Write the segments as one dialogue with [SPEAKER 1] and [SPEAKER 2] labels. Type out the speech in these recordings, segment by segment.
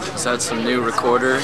[SPEAKER 1] So that's some new recorder.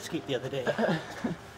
[SPEAKER 2] Skeet the other day.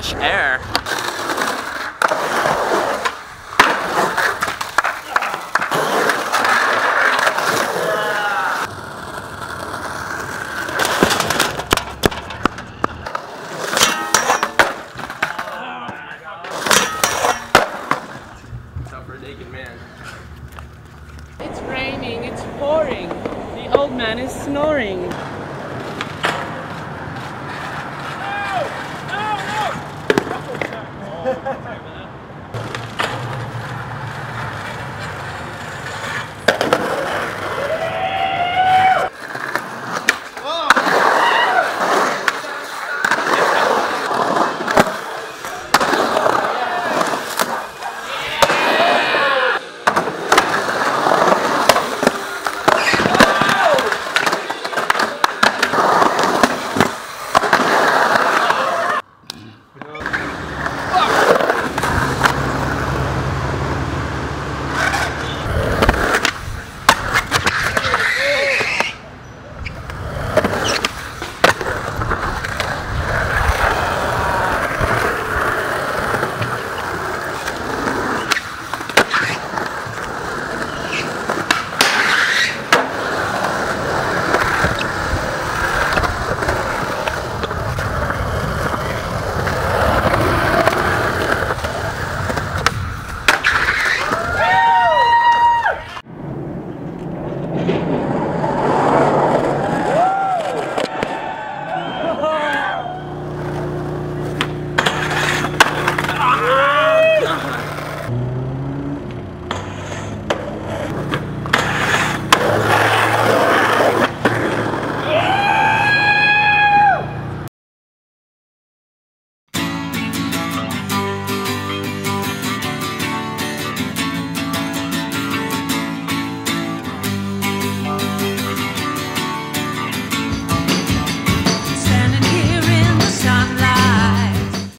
[SPEAKER 1] fresh air.
[SPEAKER 2] It's raining, it's pouring. The old man is snoring.